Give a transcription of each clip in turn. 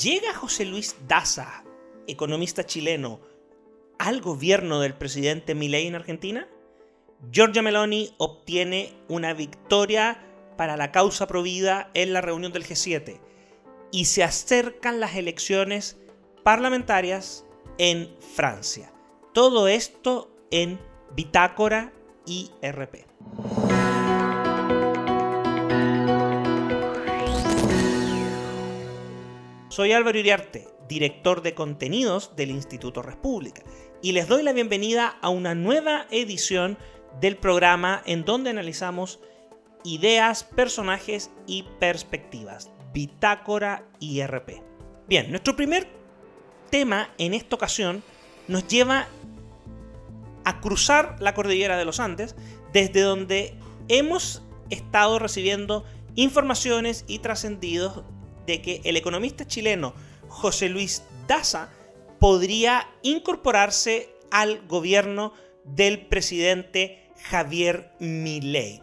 ¿Llega José Luis Daza, economista chileno, al gobierno del presidente Milei en Argentina? Giorgia Meloni obtiene una victoria para la causa provida en la reunión del G7 y se acercan las elecciones parlamentarias en Francia. Todo esto en Bitácora IRP. Soy Álvaro Iriarte, director de contenidos del Instituto República, y les doy la bienvenida a una nueva edición del programa en donde analizamos ideas, personajes y perspectivas. Bitácora IRP. Bien, nuestro primer tema en esta ocasión nos lleva a cruzar la cordillera de los Andes, desde donde hemos estado recibiendo informaciones y trascendidos de que el economista chileno José Luis Daza podría incorporarse al gobierno del presidente Javier Milei.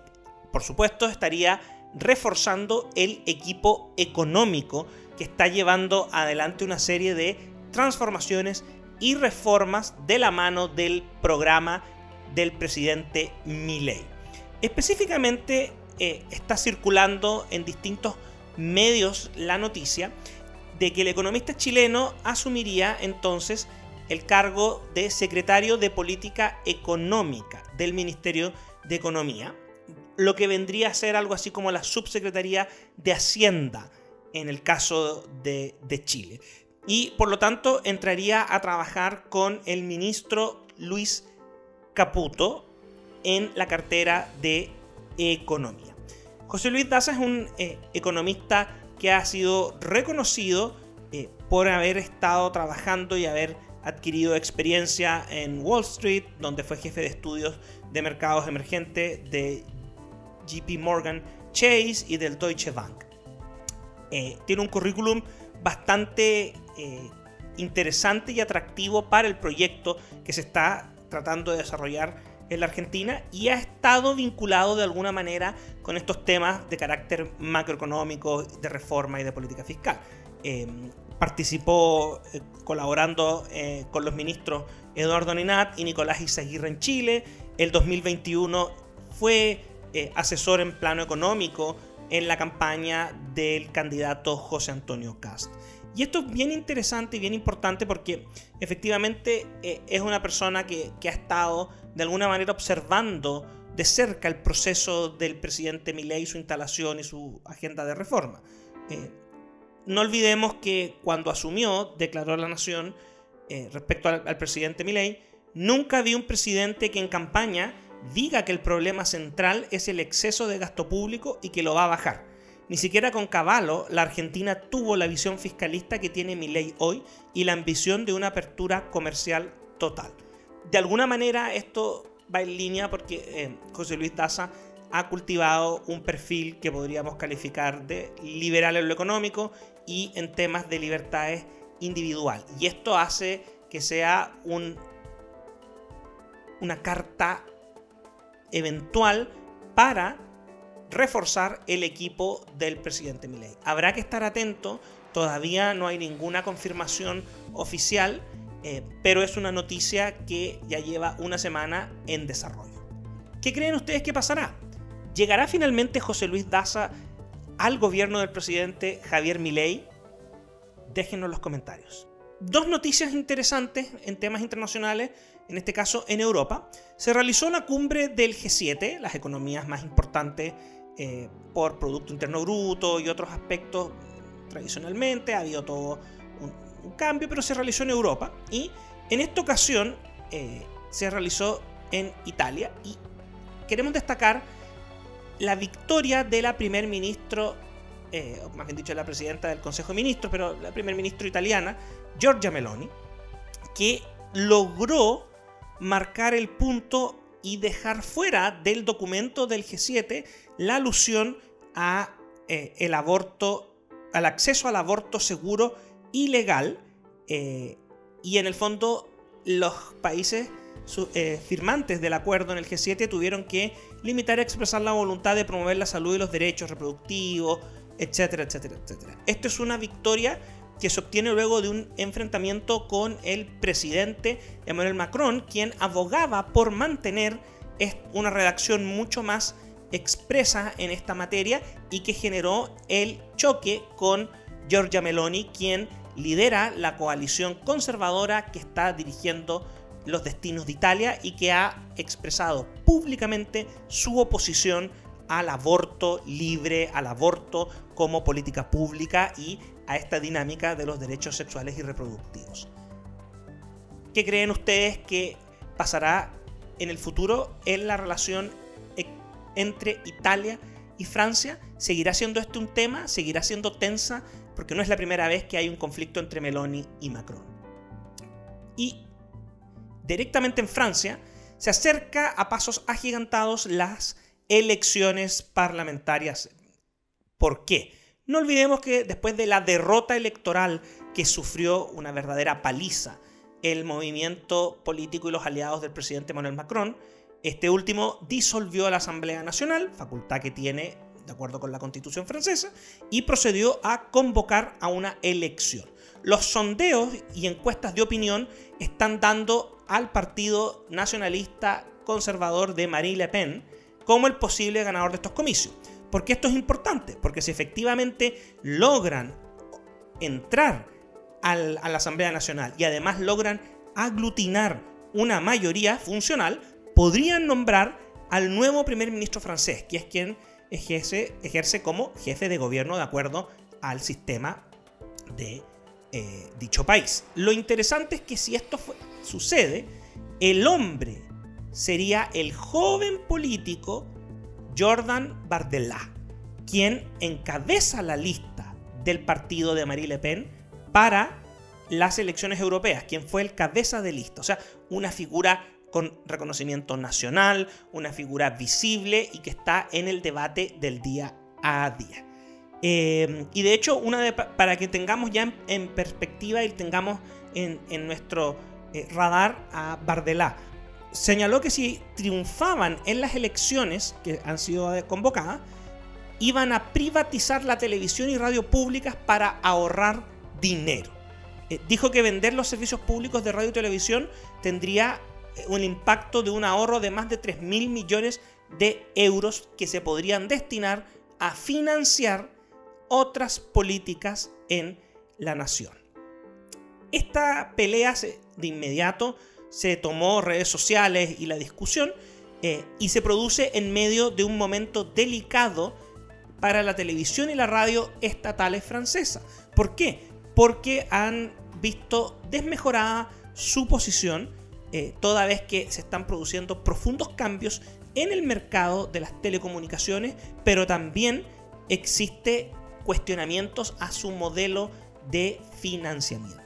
Por supuesto, estaría reforzando el equipo económico que está llevando adelante una serie de transformaciones y reformas de la mano del programa del presidente Milei. Específicamente eh, está circulando en distintos medios la noticia de que el economista chileno asumiría entonces el cargo de secretario de Política Económica del Ministerio de Economía, lo que vendría a ser algo así como la subsecretaría de Hacienda en el caso de, de Chile. Y por lo tanto entraría a trabajar con el ministro Luis Caputo en la cartera de Economía. José Luis Daza es un eh, economista que ha sido reconocido eh, por haber estado trabajando y haber adquirido experiencia en Wall Street, donde fue jefe de estudios de mercados emergentes de JP Morgan Chase y del Deutsche Bank. Eh, tiene un currículum bastante interesante y atractivo para el proyecto que se está tratando de desarrollar en la Argentina y ha estado vinculado de alguna manera con estos temas de carácter macroeconómico, de reforma y de política fiscal. Em, participó eh, colaborando eh, con los ministros Eduardo Ninat y Nicolás Izaguirre en Chile. El 2021 fue eh, asesor en plano económico en la campaña del candidato José Antonio Cast. Y esto es bien interesante y bien importante porque efectivamente es una persona que, que ha estado de alguna manera observando de cerca el proceso del presidente Milei, su instalación y su agenda de reforma. Eh, no olvidemos que cuando asumió, declaró la nación eh, respecto al, presidente Milei, nunca vi un presidente que en campaña diga que el problema central es el exceso de gasto público y que lo va a bajar. Ni siquiera con Caballo la Argentina tuvo la visión fiscalista que tiene Milei hoy y la ambición de una apertura comercial total de alguna manera esto va en línea porque eh, José Luis Daza ha cultivado un perfil que podríamos calificar de liberal en lo económico y en temas de libertades individual. Y esto hace que sea un, una carta eventual para reforzar el equipo del presidente Milei. Habrá que estar atento, todavía no hay ninguna confirmación oficial eh, pero es una noticia que ya lleva una semana en desarrollo. ¿Qué creen ustedes que pasará? ¿Llegará finalmente José Luis Daza al gobierno del presidente Javier Milei? Déjenos en los comentarios. Dos noticias interesantes en temas internacionales, en este caso en Europa. Se realizó la cumbre del G7, las economías más importantes eh, por Producto Interno Bruto y otros aspectos tradicionalmente. Ha habido todo un cambio, pero se realizó en Europa. Y en esta ocasión eh, se realizó en Italia. Y queremos destacar la victoria de la primer ministro, eh, más bien dicho, la presidenta del Consejo de Ministros, pero la primer ministro italiana, Giorgia Meloni, que logró marcar el punto y dejar fuera del documento del G7 la alusión a eh, el aborto, al acceso al aborto seguro ilegal eh, y en el fondo los países eh, firmantes del acuerdo en el G7 tuvieron que limitar y expresar la voluntad de promover la salud y los derechos reproductivos, etcétera, etcétera, etcétera. Esto es una victoria que se obtiene luego de un enfrentamiento con el presidente Emmanuel Macron, quien abogaba por mantener una redacción mucho más expresa en esta materia y que generó el choque con Giorgia Meloni, quien lidera la coalición conservadora que está dirigiendo los destinos de Italia y que ha expresado públicamente su oposición al aborto libre, al aborto como política pública y a esta dinámica de los derechos sexuales y reproductivos. ¿Qué creen ustedes que pasará en el futuro en la relación entre Italia y Francia? ¿Seguirá siendo este un tema? ¿Seguirá siendo tensa? Porque no es la primera vez que hay un conflicto entre Meloni y Macron. Y directamente en Francia se acerca a pasos agigantados las elecciones parlamentarias. ¿Por qué? No olvidemos que después de la derrota electoral que sufrió una verdadera paliza el movimiento político y los aliados del presidente Emmanuel Macron, este último disolvió la Asamblea Nacional, facultad que tiene de acuerdo con la constitución francesa, y procedió a convocar a una elección. Los sondeos y encuestas de opinión están dando al Partido Nacionalista Conservador de Marine Le Pen como el posible ganador de estos comicios. ¿Por qué esto es importante? Porque si efectivamente logran entrar a la Asamblea Nacional y además logran aglutinar una mayoría funcional, podrían nombrar al nuevo primer ministro francés, que es quien ejerce, ejerce como jefe de gobierno de acuerdo al sistema de eh, dicho país. Lo interesante es que si esto sucede, el hombre sería el joven político Jordan Bardella, quien encabeza la lista del partido de Marie Le Pen para las elecciones europeas, quien fue el cabeza de lista, o sea, una figura con reconocimiento nacional, una figura visible y que está en el debate del día a día. Eh, y de hecho, una para que tengamos ya en, perspectiva y tengamos en, nuestro eh, radar a Bardella, señaló que si triunfaban en las elecciones que han sido convocadas, iban a privatizar la televisión y radio públicas para ahorrar dinero. Eh, dijo que vender los servicios públicos de radio y televisión tendría un impacto de un ahorro de más de 3 mil millones de euros que se podrían destinar a financiar otras políticas en la nación. Esta pelea de inmediato se tomó redes sociales y la discusión eh, y se produce en medio de un momento delicado para la televisión y la radio estatales francesas. ¿Por qué? Porque han visto desmejorada su posición eh, toda vez que se están produciendo profundos cambios en el mercado de las telecomunicaciones, pero también existe cuestionamientos a su modelo de financiamiento.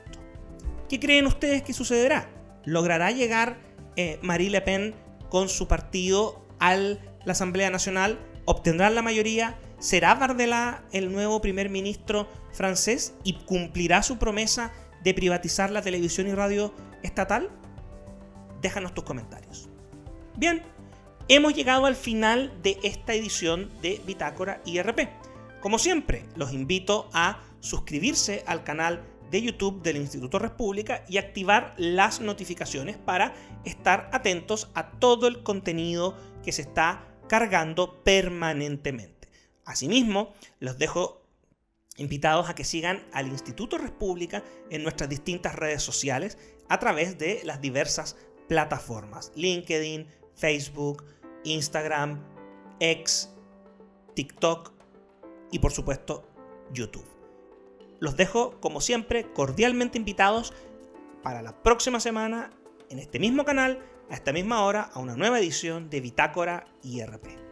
¿Qué creen ustedes que sucederá? ¿Logrará llegar eh, Marie Le Pen con su partido a la Asamblea Nacional? ¿Obtendrá la mayoría? ¿Será Bardella el nuevo primer ministro francés y cumplirá su promesa de privatizar la televisión y radio estatal? Déjanos tus comentarios. Bien, hemos llegado al final de esta edición de Bitácora IRP. Como siempre, los invito a suscribirse al canal de YouTube del Instituto República y activar las notificaciones para estar atentos a todo el contenido que se está cargando permanentemente. Asimismo, los dejo invitados a que sigan al Instituto República en nuestras distintas redes sociales a través de las diversas plataformas. LinkedIn, Facebook, Instagram, X, TikTok y por supuesto YouTube. Los dejo como siempre cordialmente invitados para la próxima semana en este mismo canal, a esta misma hora, a una nueva edición de Bitácora IRP.